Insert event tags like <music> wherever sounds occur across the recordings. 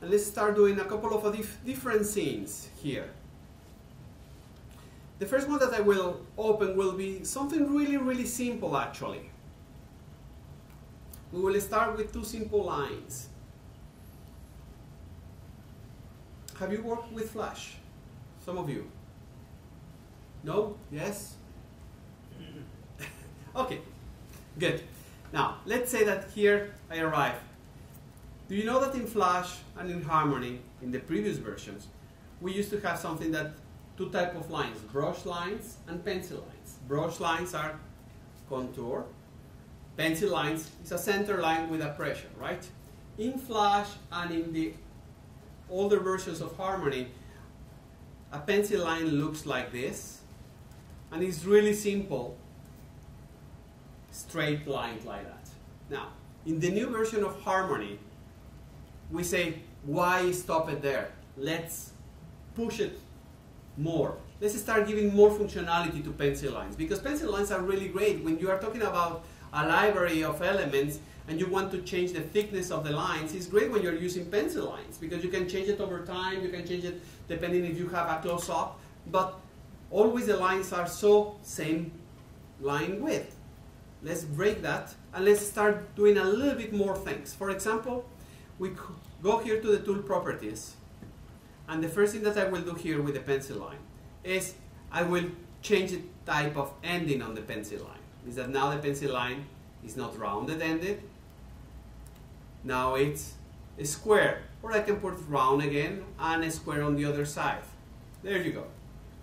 And let's start doing a couple of dif different scenes here. The first one that I will open will be something really, really simple actually. We will start with two simple lines. Have you worked with Flash? Some of you? No? Yes? <laughs> okay, good. Now, let's say that here I arrive. Do you know that in Flash and in Harmony, in the previous versions, we used to have something that two type of lines, brush lines and pencil lines. Brush lines are contour. Pencil lines is a center line with a pressure, right? In Flash and in the older versions of Harmony, a pencil line looks like this, and it's really simple, straight lines like that. Now, in the new version of Harmony, we say, why stop it there? Let's push it more. Let's start giving more functionality to pencil lines because pencil lines are really great when you are talking about a library of elements and you want to change the thickness of the lines, it's great when you're using pencil lines because you can change it over time, you can change it depending if you have a close-up, but always the lines are so same line width. Let's break that and let's start doing a little bit more things. For example, we go here to the tool properties and the first thing that I will do here with the pencil line is I will change the type of ending on the pencil line. Is that now the pencil line is not rounded ended, now it's a square. Or I can put round again and a square on the other side. There you go.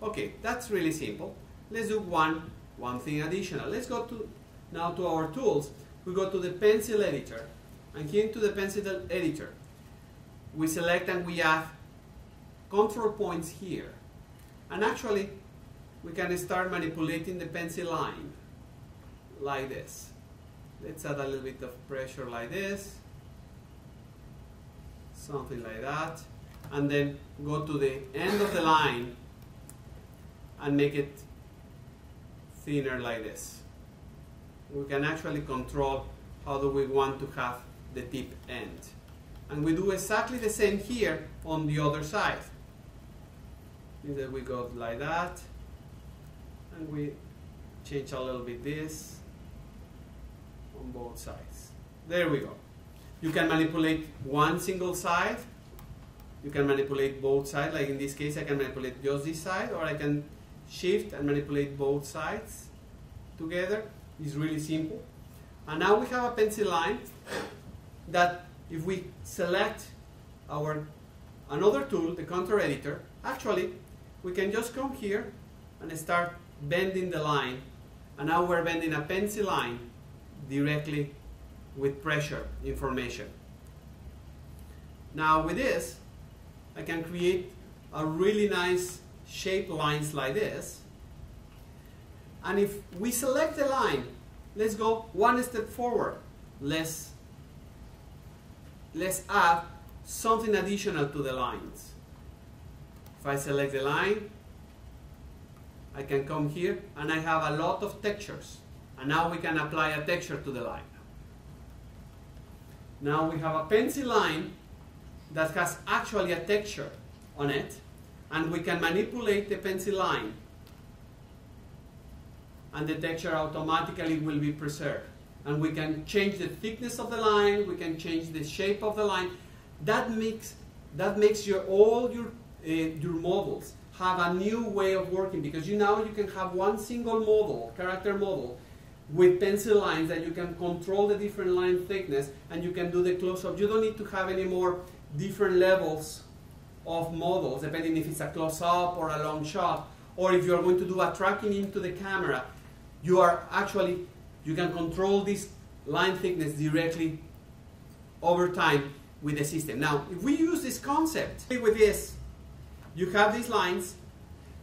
Okay, that's really simple. Let's do one, one thing additional. Let's go to now to our tools. We go to the pencil editor. And here into the pencil editor, we select and we add control points here. And actually, we can start manipulating the pencil line like this. Let's add a little bit of pressure like this something like that and then go to the end of the line and make it thinner like this. We can actually control how do we want to have the tip end. And we do exactly the same here on the other side. Either we go like that and we change a little bit this on both sides. There we go. You can manipulate one single side. You can manipulate both sides. Like in this case, I can manipulate just this side, or I can shift and manipulate both sides together. It's really simple. And now we have a pencil line that if we select our another tool, the contour editor, actually we can just come here and start bending the line. And now we're bending a pencil line directly with pressure information. Now with this, I can create a really nice shape lines like this. And if we select the line, let's go one step forward. Let's, let's add something additional to the lines. If I select the line, I can come here and I have a lot of textures. And now we can apply a texture to the line. Now we have a pencil line that has actually a texture on it, and we can manipulate the pencil line, and the texture automatically will be preserved. And we can change the thickness of the line, we can change the shape of the line. That makes, that makes your, all your, uh, your models have a new way of working because you now you can have one single model, character model, with pencil lines that you can control the different line thickness and you can do the close-up. You don't need to have any more different levels of models, depending if it's a close-up or a long shot, or if you're going to do a tracking into the camera, you are actually, you can control this line thickness directly over time with the system. Now, if we use this concept with this, you have these lines.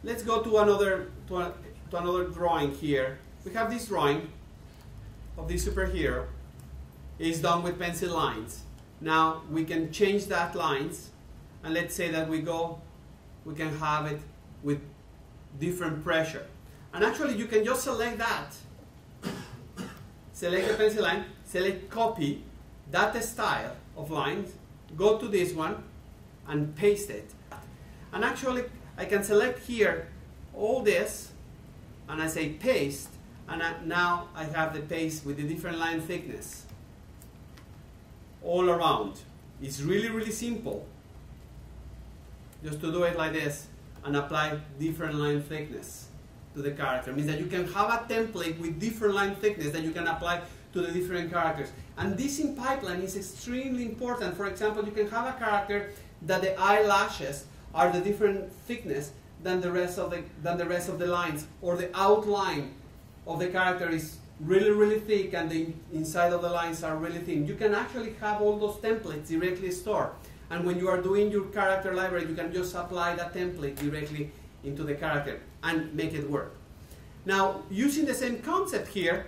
Let's go to another, to, a, to another drawing here we have this drawing of this superhero. It's done with pencil lines. Now we can change that lines and let's say that we go, we can have it with different pressure. And actually you can just select that. Select the pencil line, select copy, that style of lines, go to this one, and paste it. And actually, I can select here all this, and I say paste, and I, now I have the paste with the different line thickness all around. It's really, really simple. Just to do it like this and apply different line thickness to the character. It means that you can have a template with different line thickness that you can apply to the different characters. And this in pipeline is extremely important. For example, you can have a character that the eyelashes are the different thickness than the rest of the than the rest of the lines, or the outline of the character is really really thick and the inside of the lines are really thin. You can actually have all those templates directly stored. And when you are doing your character library, you can just apply that template directly into the character and make it work. Now, using the same concept here,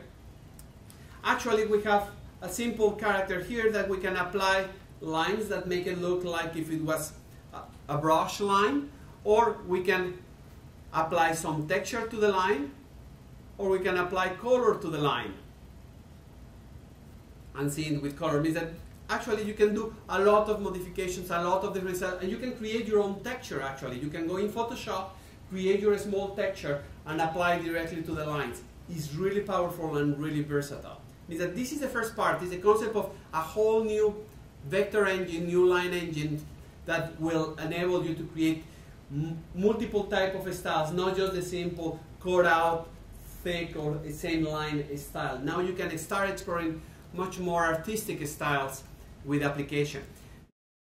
actually we have a simple character here that we can apply lines that make it look like if it was a, brush line, or we can apply some texture to the line, or we can apply color to the line. And seeing with color means that actually you can do a lot of modifications, a lot of different and you can create your own texture actually. You can go in Photoshop, create your small texture, and apply directly to the lines. It's really powerful and really versatile. Means that this is the first part, is the concept of a whole new vector engine, new line engine that will enable you to create multiple type of styles, not just the simple cut out, thick or same line style. Now you can start exploring much more artistic styles with application.